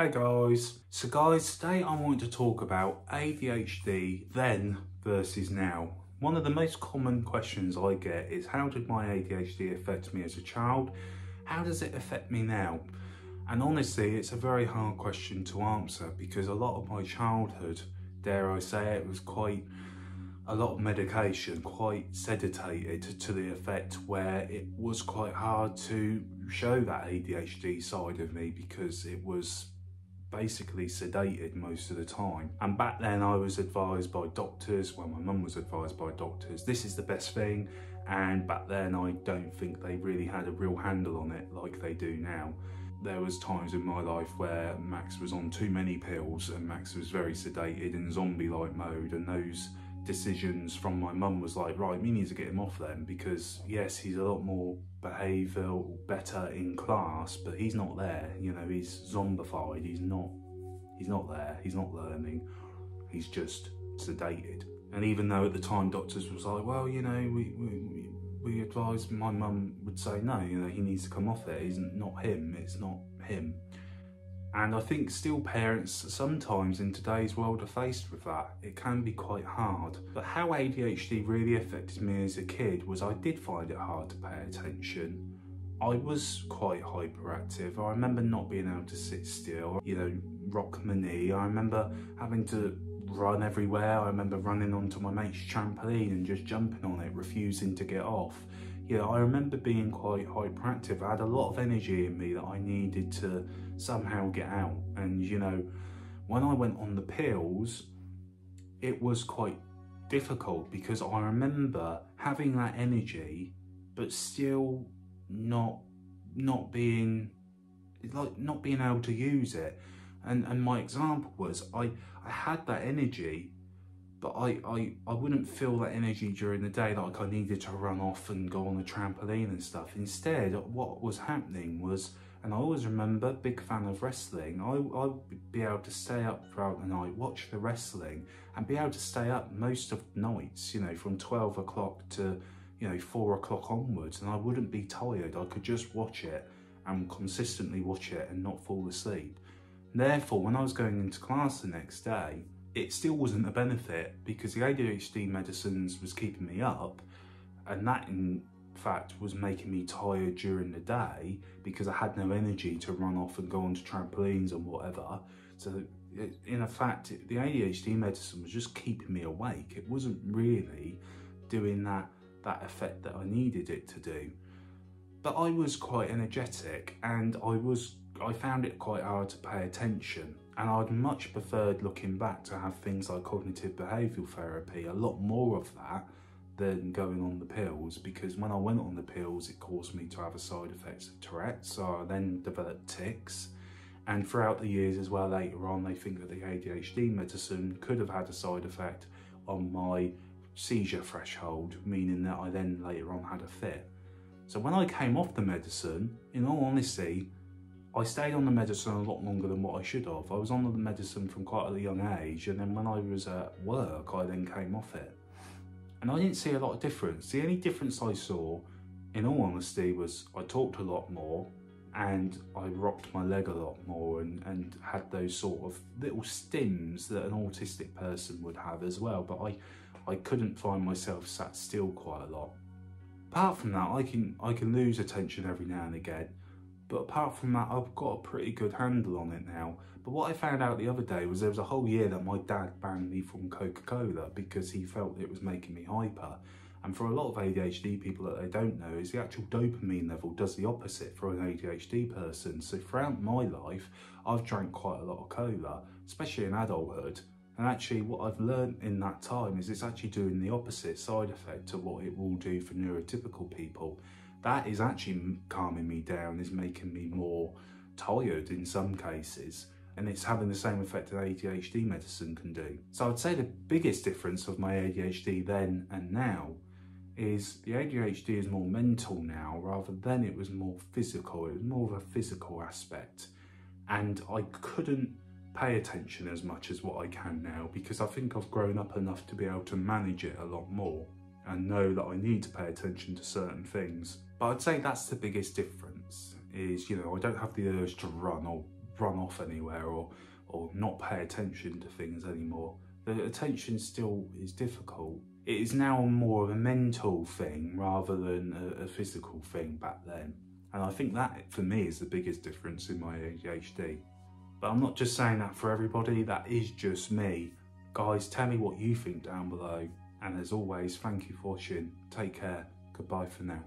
Hey guys, so guys, today I want to talk about ADHD then versus now. One of the most common questions I get is how did my ADHD affect me as a child? How does it affect me now? And honestly, it's a very hard question to answer because a lot of my childhood, dare I say it, was quite a lot of medication, quite sedated to the effect where it was quite hard to show that ADHD side of me because it was basically sedated most of the time. And back then I was advised by doctors, well my mum was advised by doctors, this is the best thing. And back then I don't think they really had a real handle on it like they do now. There was times in my life where Max was on too many pills and Max was very sedated in zombie-like mode and those decisions from my mum was like, right, we need to get him off then because yes, he's a lot more behavioural, better in class, but he's not there. You know, he's zombified. He's not. He's not there. He's not learning. He's just sedated. And even though at the time doctors was like, well, you know, we we, we advised my mum would say no, you know, he needs to come off it. It's not him. It's not him. And I think still parents sometimes in today's world are faced with that. It can be quite hard. But how ADHD really affected me as a kid was I did find it hard to pay attention. I was quite hyperactive. I remember not being able to sit still, you know, rock my knee. I remember having to run everywhere. I remember running onto my mate's trampoline and just jumping on it, refusing to get off know, I remember being quite hyperactive. I had a lot of energy in me that I needed to somehow get out. And, you know, when I went on the pills, it was quite difficult because I remember having that energy, but still not, not being, like, not being able to use it. And, and my example was I, I had that energy, but I, I, I wouldn't feel that energy during the day like I needed to run off and go on a trampoline and stuff. Instead, what was happening was, and I always remember, big fan of wrestling, I, I would be able to stay up throughout the night, watch the wrestling, and be able to stay up most of the nights, you know, from 12 o'clock to, you know, 4 o'clock onwards, and I wouldn't be tired. I could just watch it and consistently watch it and not fall asleep. Therefore, when I was going into class the next day, it still wasn't a benefit because the ADHD medicines was keeping me up and that in fact was making me tired during the day because I had no energy to run off and go onto trampolines and whatever. So in a fact, the ADHD medicine was just keeping me awake. It wasn't really doing that, that effect that I needed it to do. But I was quite energetic and I was I found it quite hard to pay attention and I'd much preferred looking back to have things like cognitive behavioural therapy, a lot more of that than going on the pills because when I went on the pills it caused me to have a side effects of Tourette's so I then developed tics and throughout the years as well later on they think that the ADHD medicine could have had a side effect on my seizure threshold meaning that I then later on had a fit. So when I came off the medicine, in all honesty, I stayed on the medicine a lot longer than what I should have. I was on the medicine from quite a young age, and then when I was at work, I then came off it. And I didn't see a lot of difference. The only difference I saw, in all honesty, was I talked a lot more and I rocked my leg a lot more and, and had those sort of little stims that an autistic person would have as well. But I, I couldn't find myself sat still quite a lot. Apart from that, I can I can lose attention every now and again but apart from that, I've got a pretty good handle on it now. But what I found out the other day was there was a whole year that my dad banned me from Coca-Cola because he felt it was making me hyper. And for a lot of ADHD people that they don't know is the actual dopamine level does the opposite for an ADHD person. So throughout my life, I've drank quite a lot of cola, especially in adulthood. And actually what I've learned in that time is it's actually doing the opposite side effect to what it will do for neurotypical people that is actually calming me down, is making me more tired in some cases. And it's having the same effect that ADHD medicine can do. So I'd say the biggest difference of my ADHD then and now is the ADHD is more mental now rather than it was more physical. It was more of a physical aspect. And I couldn't pay attention as much as what I can now because I think I've grown up enough to be able to manage it a lot more and know that I need to pay attention to certain things. But I'd say that's the biggest difference is, you know, I don't have the urge to run or run off anywhere or, or not pay attention to things anymore. The attention still is difficult. It is now more of a mental thing rather than a, a physical thing back then. And I think that for me is the biggest difference in my ADHD. But I'm not just saying that for everybody, that is just me. Guys, tell me what you think down below. And as always, thank you for watching. Take care. Goodbye for now.